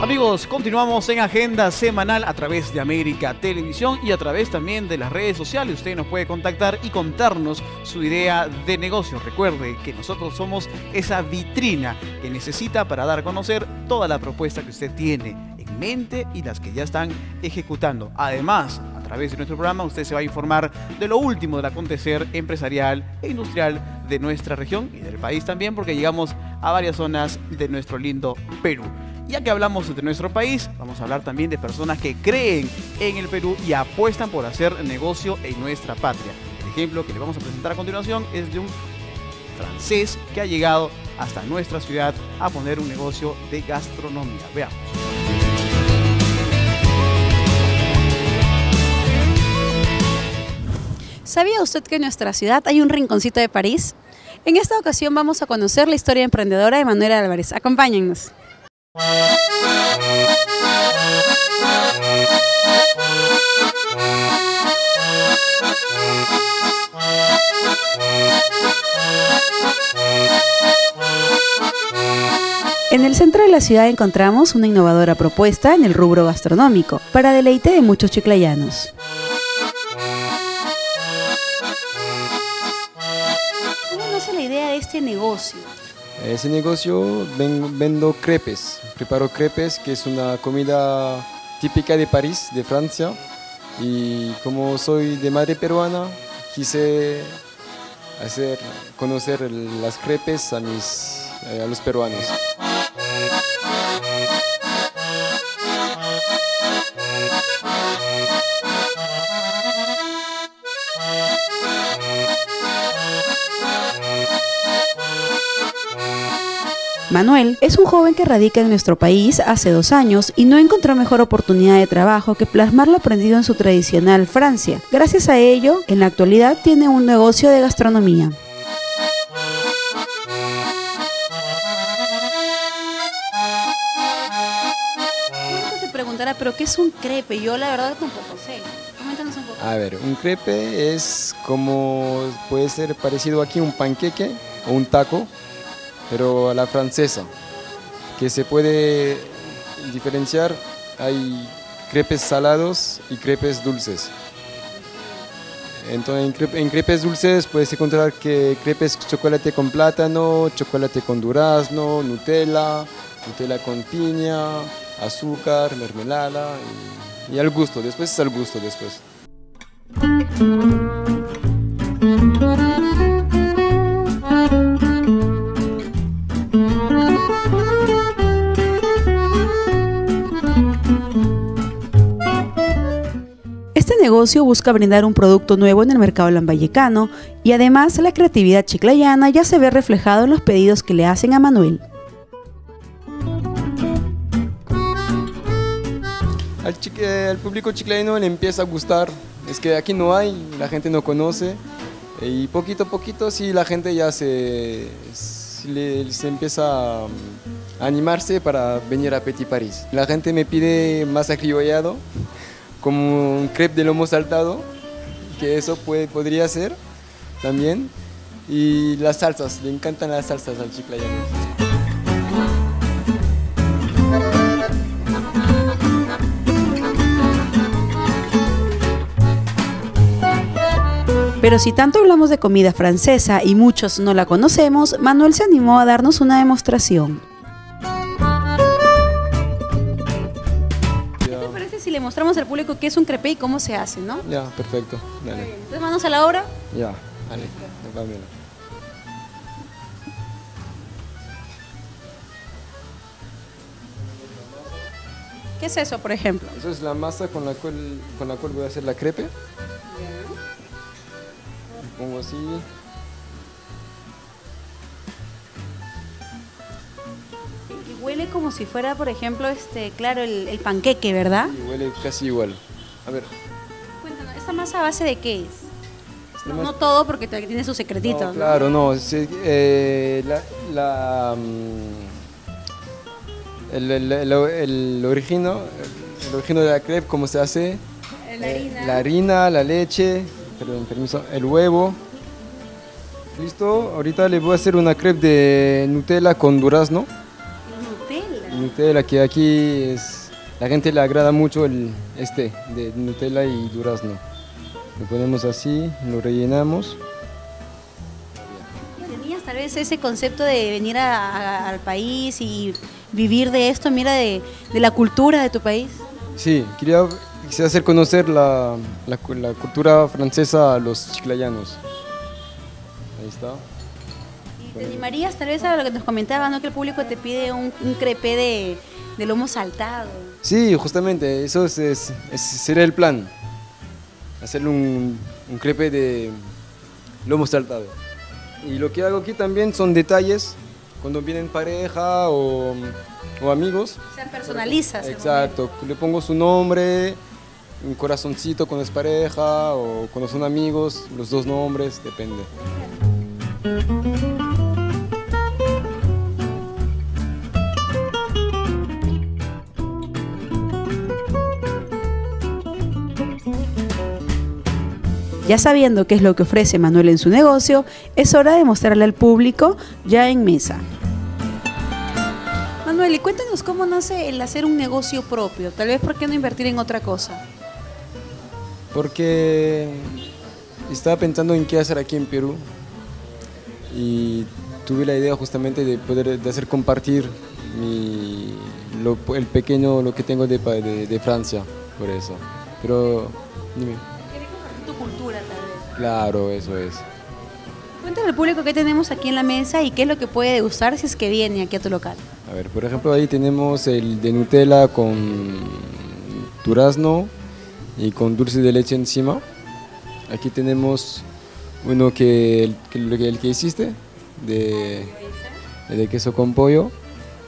Amigos, continuamos en Agenda Semanal a través de América Televisión y a través también de las redes sociales. Usted nos puede contactar y contarnos su idea de negocio. Recuerde que nosotros somos esa vitrina que necesita para dar a conocer toda la propuesta que usted tiene en mente y las que ya están ejecutando. Además, a través de nuestro programa usted se va a informar de lo último del acontecer empresarial e industrial de nuestra región y del país también porque llegamos a varias zonas de nuestro lindo Perú. Ya que hablamos de nuestro país, vamos a hablar también de personas que creen en el Perú y apuestan por hacer negocio en nuestra patria. El ejemplo que le vamos a presentar a continuación es de un francés que ha llegado hasta nuestra ciudad a poner un negocio de gastronomía. Veamos. ¿Sabía usted que en nuestra ciudad hay un rinconcito de París? En esta ocasión vamos a conocer la historia emprendedora de Manuel Álvarez. Acompáñennos. En el centro de la ciudad encontramos una innovadora propuesta en el rubro gastronómico, para deleite de muchos chiclayanos. ¿Cómo nace la idea de este negocio? Ese negocio ven- vendo crepes, preparo crepes, que es una comida típica de París, de Francia. Y como soy de madre peruana, quise hacer conocer las crepes a, mis, eh, a los peruanos. Manuel es un joven que radica en nuestro país hace dos años y no encontró mejor oportunidad de trabajo que plasmar lo aprendido en su tradicional Francia. Gracias a ello, en la actualidad tiene un negocio de gastronomía. Se preguntará, pero ¿qué es un crepe? Yo la verdad tampoco sé. Coméntanos un poco. A ver, un crepe es como puede ser parecido aquí un panqueque o un taco, pero a la francesa, que se puede diferenciar. Hay crepes salados y crepes dulces. Entonces, en, crepe- en crepes dulces puedes encontrar que crepes chocolate con plátano, chocolate con durazno, Nutella, Nutella con piña, azúcar, mermelada y, y al gusto. Después es al gusto después. Negocio busca brindar un producto nuevo en el mercado lambayecano y además la creatividad chiclayana ya se ve reflejado en los pedidos que le hacen a Manuel. Al, chic- eh, al público chiclayano le empieza a gustar. Es que aquí no hay, la gente no conoce. Y poquito a poquito sí la gente ya se, se se empieza a animarse para venir a Petit París. La gente me pide más acriollado, como un crepe de lomo saltado, que eso puede, podría ser también. Y las salsas, le encantan las salsas al chiclayano. Pero si tanto hablamos de comida francesa y muchos no la conocemos, Manuel se animó a darnos una demostración. Mostramos al público qué es un crepé y cómo se hace, no? Ya, perfecto. Dale. Entonces, manos a la obra. Ya, dale. ¿Qué es eso, por ejemplo? Eso es la masa con la cual, con la cual voy a hacer la crepe. Pongo así. Huele como si fuera, por ejemplo, este, claro, el, el panqueque, ¿verdad? Y huele casi igual. A ver. Cuéntanos, ¿esta masa a base de qué es? No, no todo porque tiene su secretito, No, claro, no. sí, eh, la, la, mm, el, el, el, el origino, el origino de la crepe, cómo se hace. La Eh, harina. la harina, la leche, perdón, permiso, el huevo. Listo, ahorita le voy a hacer una crepe de Nutella con durazno. Nutella. Que aquí es, la gente le agrada mucho el, este, de Nutella y durazno. Lo ponemos así, lo rellenamos. ¿Tenías tal vez ese concepto de venir a- a- al país y vivir de esto, mira, de, de la cultura de tu país? Sí, quería, quisiera hacer conocer la, la la cultura francesa a los chiclayanos. Ahí está. ¿Y ¿Te animarías tal vez a lo que nos comentabas, ¿no? que el público te pide un, un crepé de, de lomo saltado? Sí, justamente, eso es, es- es- sería el plan. Hacerle un, un crepe de lomo saltado. Y lo que hago aquí también son detalles, cuando vienen pareja o, o amigos. O sea, personalizas. Exacto, le pongo su nombre, un corazoncito cuando es pareja o cuando son amigos, los dos nombres, depende. Ya sabiendo qué es lo que ofrece Manuel en su negocio, es hora de mostrarle al público ya en mesa. Manuel, y cuéntanos cómo nace el hacer un negocio propio. Tal vez por qué no invertir en otra cosa. Porque estaba pensando en qué hacer aquí en Perú y tuve la idea justamente de poder de hacer compartir mi, lo- el pequeño lo que tengo de, de Francia, por eso. Pero dime. Claro, eso es. Cuéntale al público qué tenemos aquí en la mesa y qué es lo que puede degustar si es que viene aquí a tu local. A ver, por ejemplo, ahí tenemos el de Nutella con durazno y con dulce de leche encima. Aquí tenemos uno que el que, el que- hiciste, de, de queso con pollo.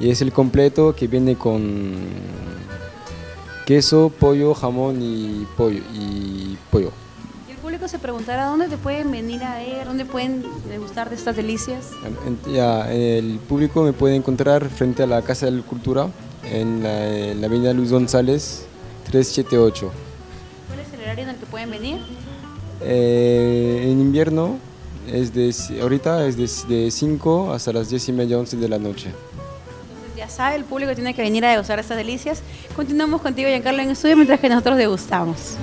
Y es el completo que viene con queso, pollo, jamón y pollo. Y pollo. Público se preguntará dónde te pueden venir a ver, dónde pueden degustar de estas delicias. Ya, el público me puede encontrar frente a la Casa de la Cultura en la, en la avenida Luis González 378. ¿Cuál es el horario en el que pueden venir? Eh, en invierno es de, ahorita es de, de 5 hasta las 10 y media, 11 de la noche. Entonces ya sabe, el público tiene que venir a degustar estas delicias. Continuamos contigo, Giancarlo, en el estudio mientras que nosotros degustamos.